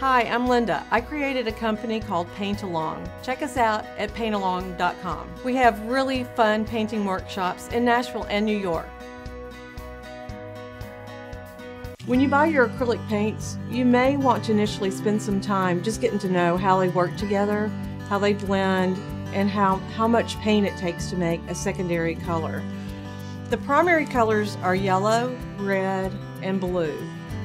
Hi, I'm Linda. I created a company called Paint Along. Check us out at paintalong.com. We have really fun painting workshops in Nashville and New York. When you buy your acrylic paints, you may want to initially spend some time just getting to know how they work together, how they blend, and how, how much paint it takes to make a secondary color. The primary colors are yellow, red, and blue.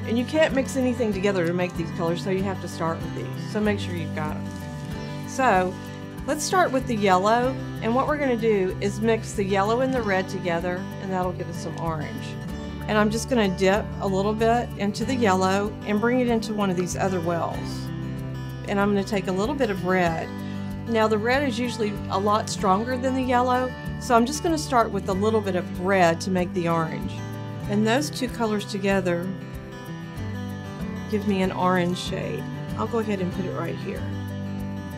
And you can't mix anything together to make these colors, so you have to start with these. So make sure you've got them. So let's start with the yellow. And what we're going to do is mix the yellow and the red together, and that'll give us some orange and I'm just going to dip a little bit into the yellow and bring it into one of these other wells. And I'm going to take a little bit of red. Now the red is usually a lot stronger than the yellow, so I'm just going to start with a little bit of red to make the orange. And those two colors together give me an orange shade. I'll go ahead and put it right here.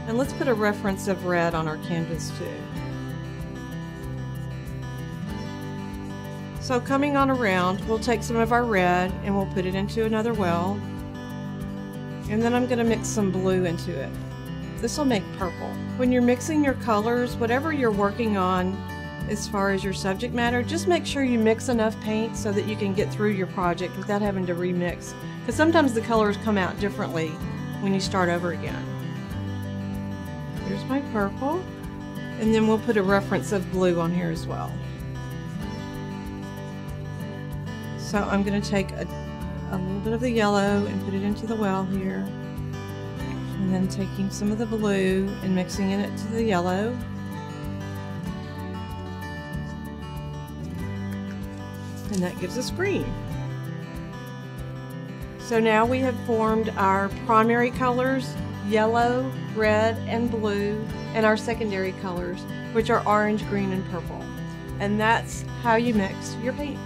And let's put a reference of red on our canvas too. So coming on around, we'll take some of our red and we'll put it into another well. And then I'm going to mix some blue into it. This will make purple. When you're mixing your colors, whatever you're working on as far as your subject matter, just make sure you mix enough paint so that you can get through your project without having to remix. Because sometimes the colors come out differently when you start over again. Here's my purple. And then we'll put a reference of blue on here as well. So I'm going to take a, a little bit of the yellow and put it into the well here. And then taking some of the blue and mixing it to the yellow. And that gives us green. So now we have formed our primary colors, yellow, red, and blue, and our secondary colors, which are orange, green, and purple. And that's how you mix your paint.